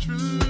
True.